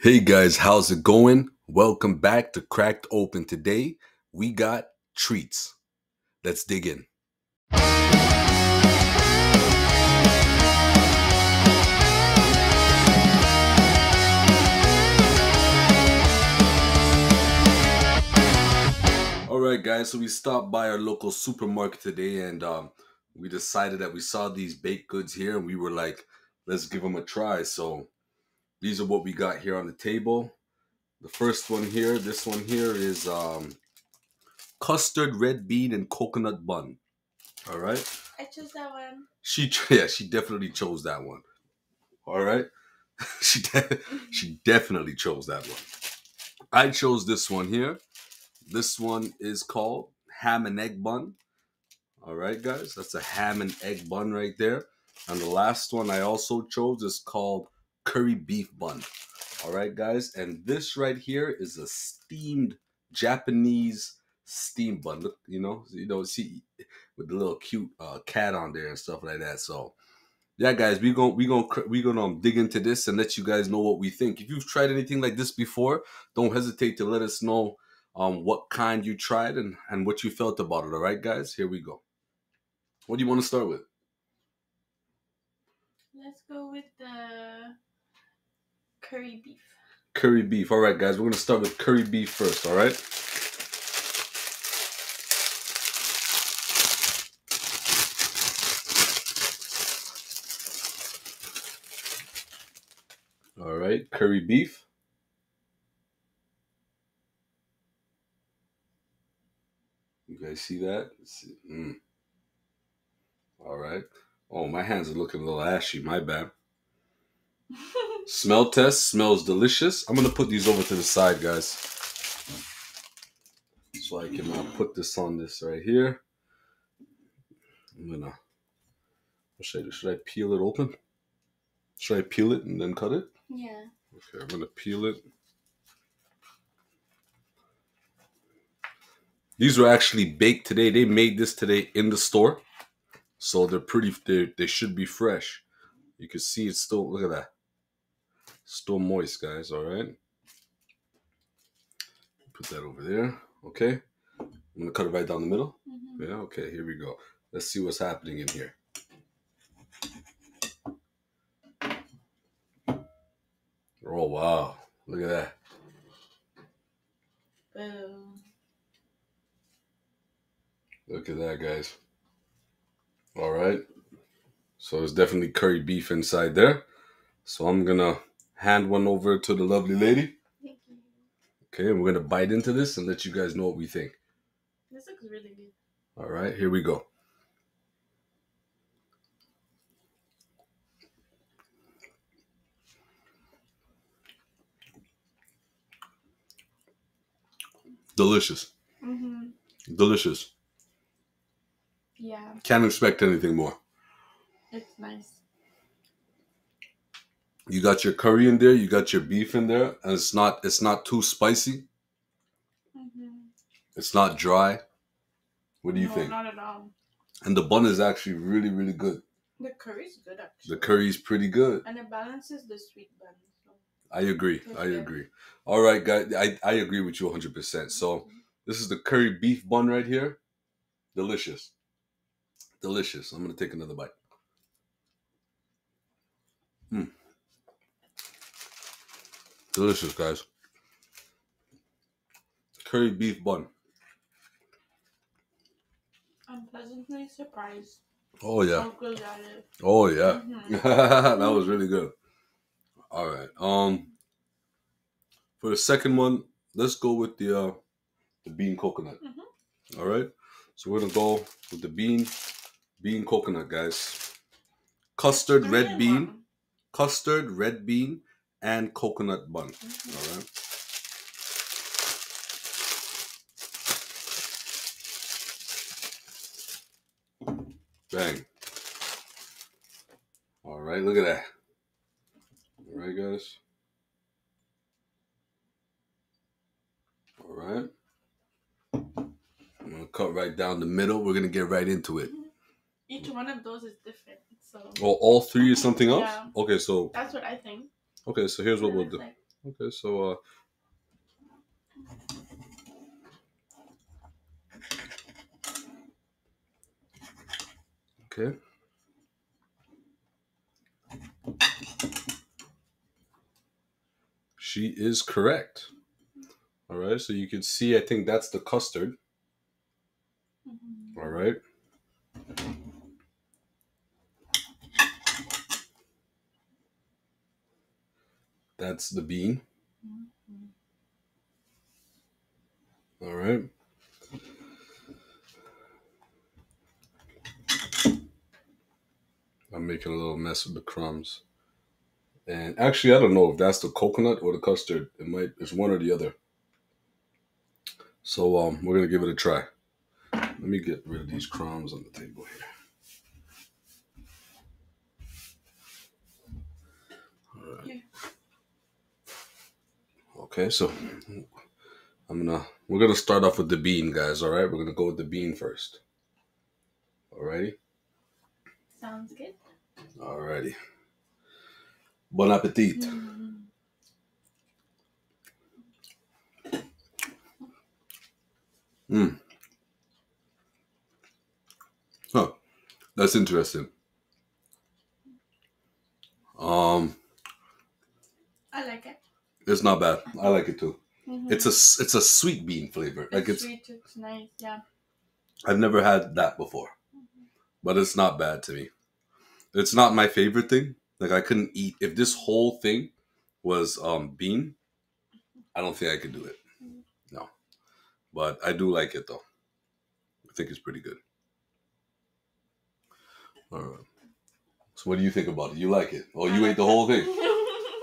Hey guys, how's it going? Welcome back to Cracked Open. Today we got treats. Let's dig in. All right, guys. So we stopped by our local supermarket today, and um, we decided that we saw these baked goods here, and we were like, "Let's give them a try." So these are what we got here on the table. The first one here, this one here is um, custard, red bean, and coconut bun. All right. I chose that one. She yeah, she definitely chose that one. All right. she de- she definitely chose that one. I chose this one here. This one is called ham and egg bun. All right, guys, that's a ham and egg bun right there. And the last one I also chose is called curry beef bun. All right, guys, and this right here is a steamed Japanese steam bun. Look, you know, you know, see with the little cute uh, cat on there and stuff like that. So, yeah, guys, we going we gonna we gonna um, dig into this and let you guys know what we think. If you've tried anything like this before, don't hesitate to let us know um what kind you tried and and what you felt about it. All right, guys, here we go. What do you want to start with? Let's go with the curry beef. Curry beef. All right, guys, we're gonna start with curry beef first. All right. All right, curry beef. You guys see that? See- mm. All right. Oh, my hands are looking a little ashy. My bad. Smell test smells delicious. I'm gonna put these over to the side, guys, so I can uh, put this on this right here. I'm gonna. What should I do? Should I peel it open? Should I peel it and then cut it? yeah. Okay, I'm gonna peel it. These were actually baked today. They made this today in the store, so they're pretty. They they should be fresh. You can see it's still. Look at that. Still moist, guys. All right. Put that over there. Okay. I'm gonna cut it right down the middle. hmm Yeah. Okay. Here we go. Let's see what's happening in here. Oh wow! Look at that. Boom. Look at that, guys. All right. So there's definitely curry beef inside there. So I'm gonna hand one over to the lovely lady. Thank you. Okay, we're gonna bite into this and let you guys know what we think. This looks really good. All right, here we go. Delicious. Mm-hmm. Delicious. Yeah, Can't expect anything more. it's nice. You got your curry in there, you got your beef in there, and it's not it's not too spicy. hmm It's not dry. What do you no, think? Not at all. And the bun is actually really, really good. The curry's good actually. The curry's pretty good. And it balances the sweet bun. So. I agree. I agree. All right, guys. I, I agree with you 100%. So, this is the curry beef bun right here. Delicious. Delicious. I'm going to take another bite. Mm. Delicious, guys. Curry beef bun. I'm pleasantly surprised. Oh, yeah. How good that is. Oh, yeah. Mhm. that was really good. All right. Um, for the second one, let's go with the uh, the bean coconut. Mhm. All right. So we're gonna go with the bean bean coconut, guys. Custard, red bean, one. custard, red bean, and coconut bun. Mhm. All right. Bang. All right, look at that. All right, guys. All right. I'm gonna cut right down the middle. We're gonna get right into it. Each one of those is different. So Oh, all three is something else. Yeah. Okay, so that's what I think. Okay, so here's what we'll do. Okay, so uh Okay. She is correct. All right, so you can see I think that's the custard. Mhm. All right. That's the bean. Mhm. All right. I'm making a little mess with the crumbs. And actually, I don't know if that's the coconut or the custard. It might, it's one or the other. So um, we're gonna give it a try. Let me get rid of these crumbs on the table here. All right. Yeah. Okay, so I'm gonna we're gonna start off with the bean, guys. All right, we're gonna go with the bean first. Alrighty, Sounds good. alrighty. Bon appetit. Mm. Huh. That's interesting. Um, I like it. It's not bad. I like it too. Mhm. It's a it's a sweet bean flavor. Like it's sweet. It's nice. Yeah. I've never had that before, but it's not bad to me. It's not my favorite thing. Like I couldn't eat if this whole thing was um bean. I don't think I could do it. No, but I do like it though. I think it's pretty good. All right. So what do you think about it? You like it? Oh, you ate the whole thing.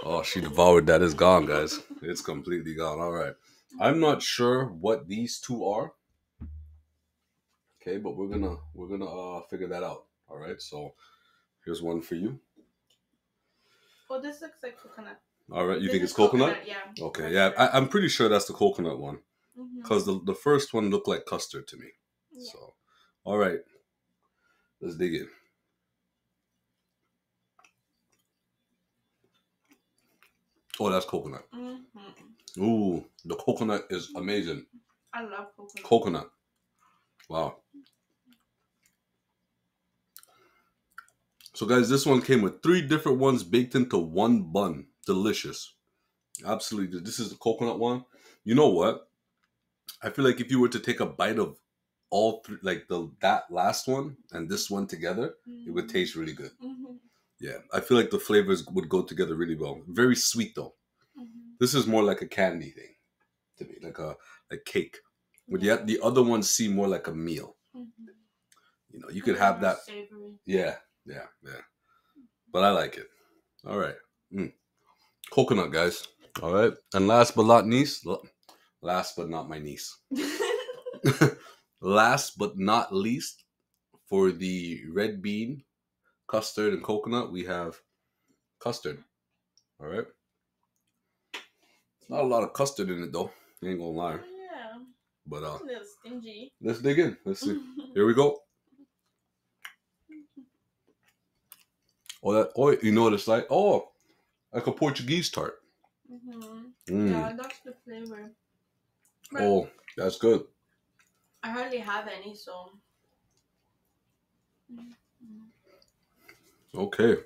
Oh, she devoured that. It's gone, guys. It's completely gone. All right. I'm not sure what these two are. Okay, but we're gonna we're gonna uh figure that out. All right. So here's one for you. Oh, this looks like coconut. All right. You This think it's coconut? Yeah. Okay. Yeah. I, I'm pretty sure that's the coconut one because the the first one looked like custard to me. Yeah. So, all right. Let's dig in. Oh, that's coconut. Mhm. Ooh, the coconut is amazing. I love coconut. Coconut. Wow. So, guys, this one came with three different ones baked into one bun. Delicious. Absolutely. This is the coconut one. You know what? I feel like if you were to take a bite of all three, like the that last one and this one together, it would taste really good. Mhm. Yeah, I feel like the flavors would go together really well. Very sweet though. Mhm. This is more like a candy thing to me, like a like cake. But yet the other ones seem more like a meal. Mhm. You know, you could have that. Savory. Yeah, yeah, yeah. But I like it. All right. Mm. Coconut, guys. All right. And last but not least, last but not my niece. last but not least, for the red bean, custard, and coconut, we have custard. All right. It's not a lot of custard in it though. Ain't gonna lie. yeah. But uh, stingy. let's dig in. Let's see. Here we go. Oh, that. Oh, you know what it's like? Oh, like a Portuguese tart. Mhm. Mm. Yeah, that's the flavor. But Oh, that's good. I hardly have any, so. Mhm. Okay.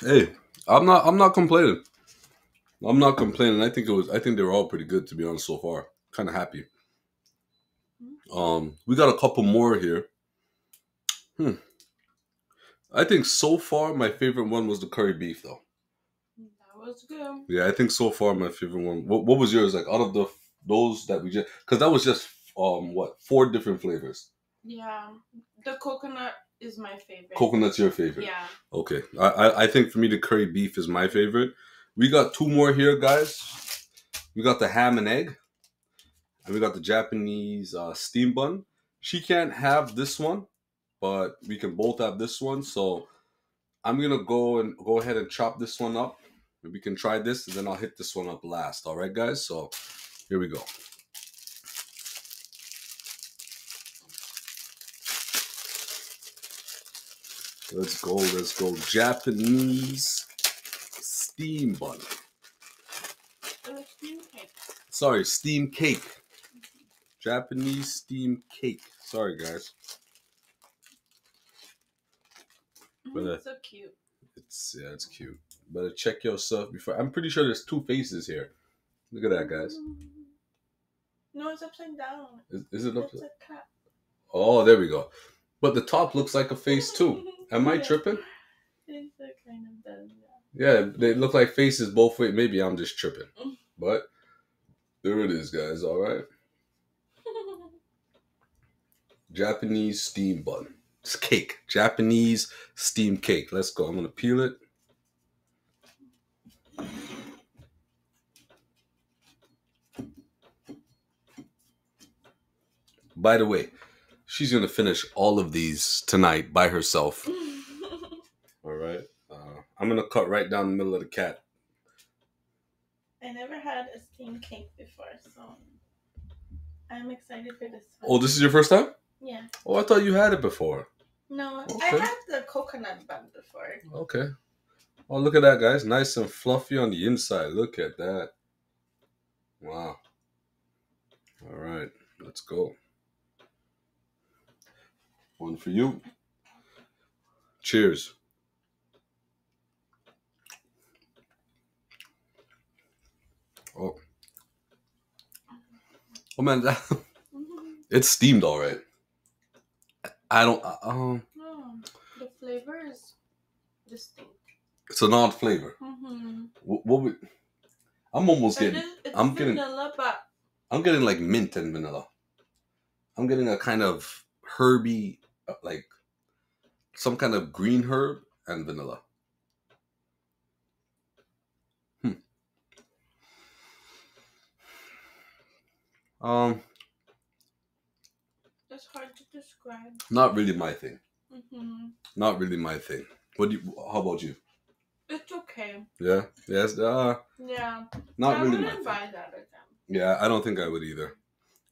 Hey, I'm not. I'm not complaining. I'm not complaining. I think it was. I think they were all pretty good to be honest so far. Kind of happy. Um, we got a couple more here. Hmm. I think so far my favorite one was the curry beef though. That was good. Yeah, I think so far my favorite one. What, what was yours like out of the those that we just because that was just um what four different flavors. Yeah. The coconut is my favorite. Coconut's your favorite. Yeah. Okay, I, I I think for me the curry beef is my favorite. We got two more here, guys. We got the ham and egg, and we got the Japanese uh, steam bun. She can't have this one, but we can both have this one. So I'm gonna go and go ahead and chop this one up. We can try this, and then I'll hit this one up last. All right, guys. So here we go. Let's go. Let's go. Japanese steam bun. And steam cake. Sorry, steam cake. Japanese steam cake. Sorry, guys. But, uh, Mhm, so cute. It's yeah, it's cute. Better check yourself before. I'm pretty sure there's two faces here. Look at that, guys. No, it's upside down. Is, is it up? It's a cat. Oh, there we go. But the top looks like a face too. Am I tripping? It's kind of does, yeah. Yeah, they look like faces both ways. Maybe I'm just tripping. But there it is, guys. All right. Japanese steam bun. It's cake. Japanese steam cake. Let's go. I'm gonna peel it. By the way, she's gonna finish all of these tonight by herself. I'm gonna cut right down the middle of the cat. I never had a steam cake before, so I'm excited for this Oh, one. this is your first time? Yeah. Oh, I thought you had it before. No, I had the coconut bun before. Okay. Oh, look at that, guys. Nice and fluffy on the inside. Look at that. Wow. All right. Let's go. One for you. Cheers. Oh. Oh man, that, it's steamed all right. I don't. uh, Um, Oh, the flavor is distinct. it's an odd flavor. Mm-hmm. What, what would? I'm almost It getting. is, I'm getting- vanilla, but I'm getting like mint and vanilla. I'm getting a kind of herby, uh, like some kind of green herb and vanilla. Um, it's hard to describe. not really my thing. Mm-hmm. Not really my thing. What do you? How about you? It's okay. Yeah. Yes. Uh, Yeah. not I really my thing. buy that again. Yeah, I don't think I would either.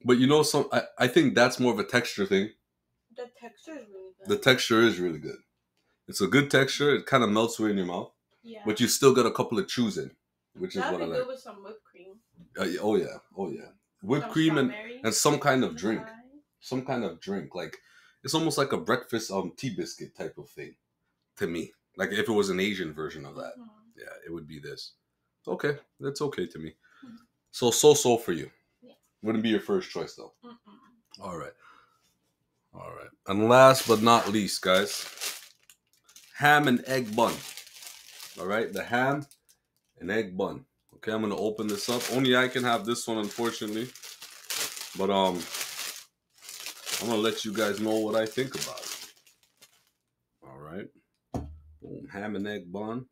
But you know, some I, I think that's more of a texture thing. The texture is really good. The texture is really good. It's a good texture. It kind of melts away in your mouth, yeah. but you still got a couple of chews in, which is That'd what I be like. good with some whipped cream. Uh, oh yeah, oh yeah. Whipped Some cream and, and some kind of drink, some kind of drink. Like it's almost like a breakfast um tea biscuit type of thing, to me. Like if it was an Asian version of that, Mhm. yeah, it would be this. Okay, that's okay to me. Mhm. So so so for you. Yeah. Wouldn't be your first choice though. Mm-mm. All right. All right. And last but not least, guys, ham and egg bun. All right. The ham and egg bun. Okay. I'm to open this up. Only I can have this one, unfortunately. But, um, I'm to let you guys know what I think about it. All right. Boom. Ham and egg bun.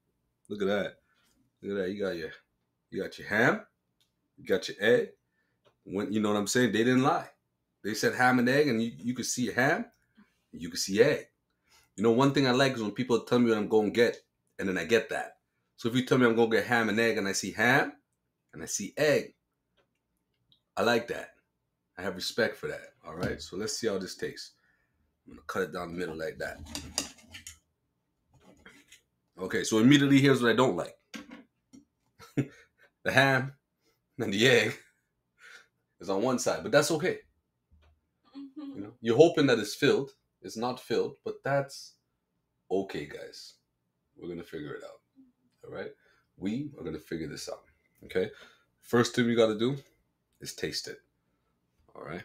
Look at that. Look at that. You got your, you got your ham. You got your egg. When, you know what I'm saying? They didn't lie. They said ham and egg, and you, you could see ham, you could see egg. You know, one thing I like is when people tell me what I'm going to get, and then I get that. So if you tell me I'm going to get ham and egg, and I see ham, and I see egg, I like that. I have respect for that. All right, so let's see how this tastes. I'm going to cut it down the middle like that. Okay, so immediately here's what I don't like the ham and the egg is on one side, but that's okay. Mhm. You know, you're hoping that it's filled. It's not filled, but that's okay, guys. We're gonna figure it out. All right, we are gonna figure this out. Okay. First thing we got to do is taste it. All right.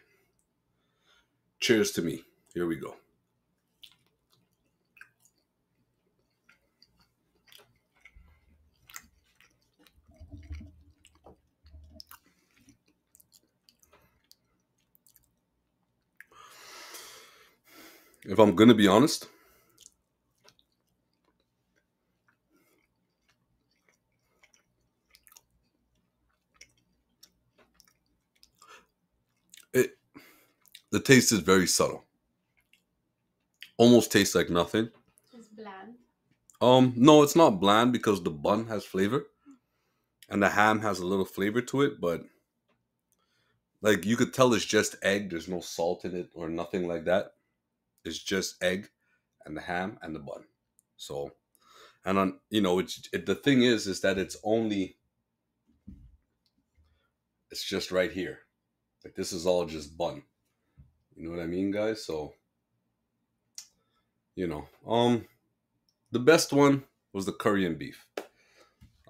Cheers to me. Here we go. If I'm gonna be honest, it the taste is very subtle. Almost tastes like nothing. It's bland. Um, no, it's not bland because the bun has flavor, and the ham has a little flavor to it, but like you could tell it's just egg. There's no salt in it or nothing like that. It's just egg and the ham and the bun. So, and on you know it's it, the thing is is that it's only it's just right here like this is all just bun you know what i mean guys? So you know um the best one was the curry and beef.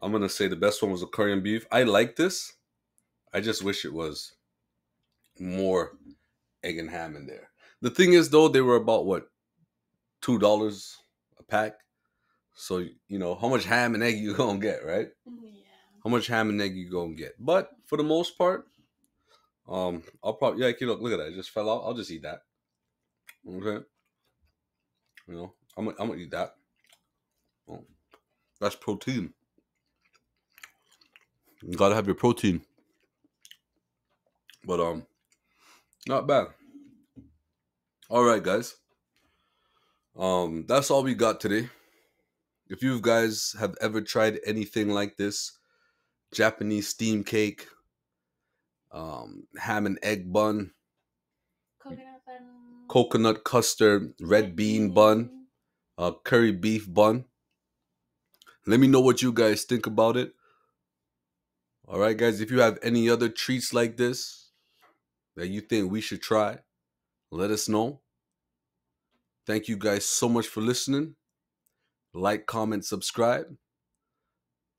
I'm gonna say the best one was the curry and beef. I like this. I just wish it was more egg and ham in there. The thing is though they were about what two dollars a pack? So you know how much ham and egg you gonna get right? Yeah. how much ham and egg you gonna get. But for the most part, um, I'll probably yeah. Look, look at that. It just fell out. I'll just eat that. Okay. You know, I'm I'm gonna eat that. Oh, that's protein. You gotta have your protein. But um, not bad. All right, guys. Um, that's all we got today. If you guys have ever tried anything like this, Japanese steam cake, um, ham and egg bun, Coconut bun. coconut custard, red bean bun, uh, curry beef bun. Let me know what you guys think about it. All right, guys. If you have any other treats like this that you think we should try, let us know. Thank you guys so much for listening. Like, comment, subscribe.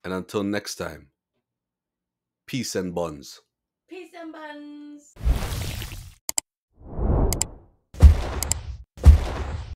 And until next time, peace and buns. Peace and bun.